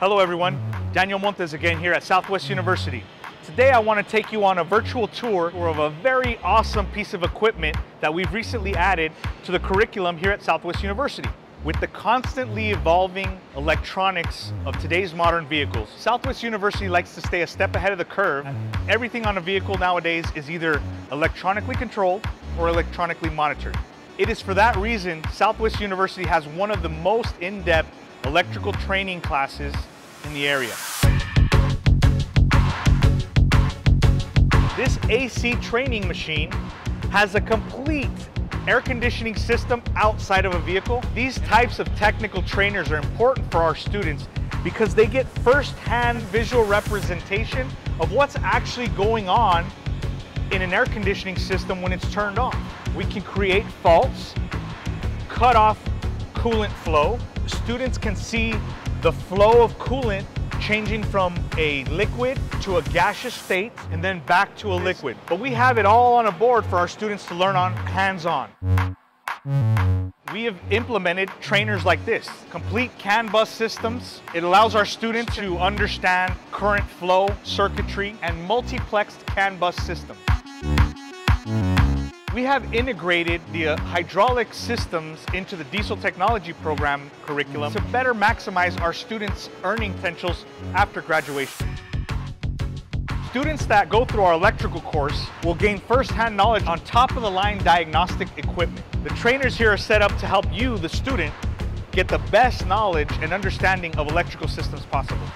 Hello everyone, Daniel Montes again here at Southwest University. Today I want to take you on a virtual tour of a very awesome piece of equipment that we've recently added to the curriculum here at Southwest University. With the constantly evolving electronics of today's modern vehicles, Southwest University likes to stay a step ahead of the curve. Everything on a vehicle nowadays is either electronically controlled or electronically monitored. It is for that reason Southwest University has one of the most in-depth electrical training classes in the area. This AC training machine has a complete air conditioning system outside of a vehicle. These types of technical trainers are important for our students because they get first-hand visual representation of what's actually going on in an air conditioning system when it's turned on. We can create faults, cut off coolant flow, students can see the flow of coolant changing from a liquid to a gaseous state and then back to a liquid. But we have it all on a board for our students to learn on hands-on. We have implemented trainers like this, complete CAN bus systems. It allows our students to understand current flow, circuitry, and multiplexed CAN bus systems. We have integrated the uh, hydraulic systems into the diesel technology program curriculum to better maximize our students' earning potentials after graduation. Students that go through our electrical course will gain first-hand knowledge on top-of-the-line diagnostic equipment. The trainers here are set up to help you, the student, get the best knowledge and understanding of electrical systems possible.